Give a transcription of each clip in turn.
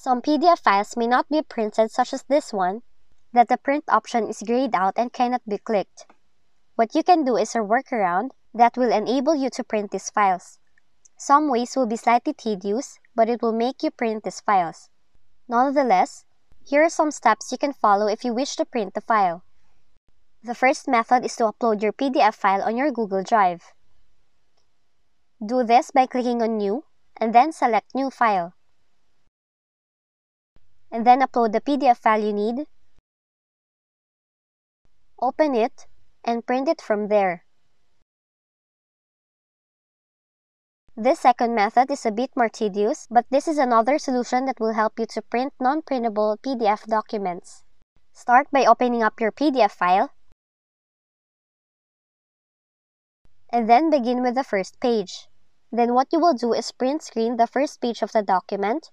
Some PDF files may not be printed such as this one, that the print option is grayed out and cannot be clicked. What you can do is a workaround that will enable you to print these files. Some ways will be slightly tedious, but it will make you print these files. Nonetheless, here are some steps you can follow if you wish to print the file. The first method is to upload your PDF file on your Google Drive. Do this by clicking on New and then select New File. And then upload the PDF file you need. Open it and print it from there. This second method is a bit more tedious, but this is another solution that will help you to print non-printable PDF documents. Start by opening up your PDF file, and then begin with the first page. Then what you will do is print screen the first page of the document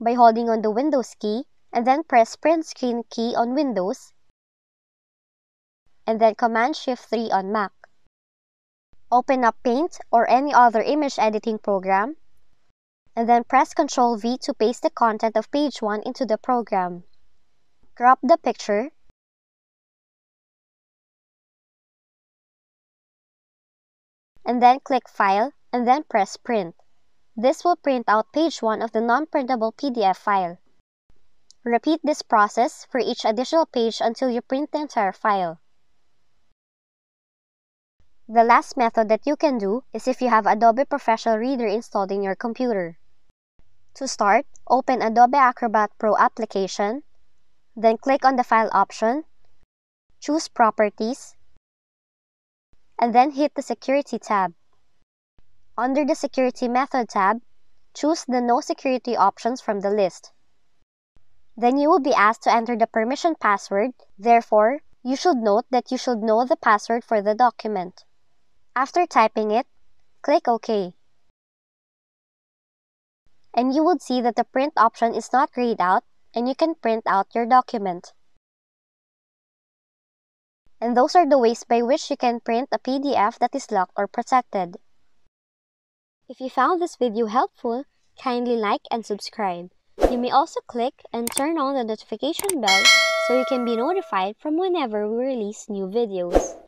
by holding on the Windows key, and then press Print Screen key on Windows, and then Command-Shift-3 on Mac. Open up Paint or any other image editing program, and then press Ctrl V to paste the content of page 1 into the program. Crop the picture, and then click File, and then press Print. This will print out page 1 of the non-printable PDF file. Repeat this process for each additional page until you print the entire file. The last method that you can do is if you have Adobe Professional Reader installed in your computer. To start, open Adobe Acrobat Pro application, then click on the File option, choose Properties, and then hit the Security tab. Under the Security Method tab, choose the No Security options from the list. Then you will be asked to enter the permission password, therefore, you should note that you should know the password for the document. After typing it, click OK. And you would see that the print option is not grayed out and you can print out your document. And those are the ways by which you can print a PDF that is locked or protected. If you found this video helpful, kindly like and subscribe. You may also click and turn on the notification bell so you can be notified from whenever we release new videos.